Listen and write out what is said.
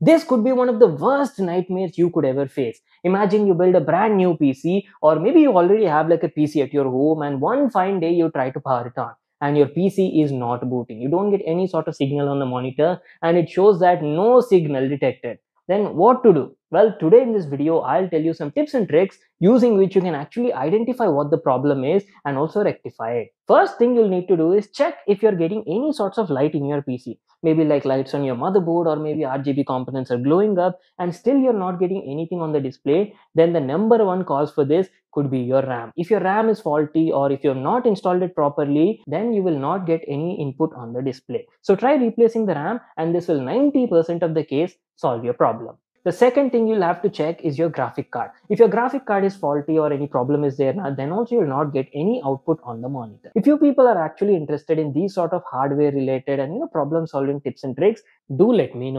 This could be one of the worst nightmares you could ever face. Imagine you build a brand new PC, or maybe you already have like a PC at your home, and one fine day you try to power it on and your PC is not booting. You don't get any sort of signal on the monitor and it shows that no signal detected. Then what to do? Well, today in this video, I'll tell you some tips and tricks using which you can actually identify what the problem is and also rectify it. First thing you'll need to do is check if you're getting any sorts of light in your PC. Maybe like lights on your motherboard or maybe RGB components are glowing up and still you're not getting anything on the display. Then the number one cause for this could be your RAM. If your RAM is faulty or if you've not installed it properly, then you will not get any input on the display. So try replacing the RAM and this will 90% of the case solve your problem. The second thing you'll have to check is your graphic card. If your graphic card is faulty or any problem is there, then also you'll not get any output on the monitor. If you people are actually interested in these sort of hardware related and you know problem solving tips and tricks, do let me know.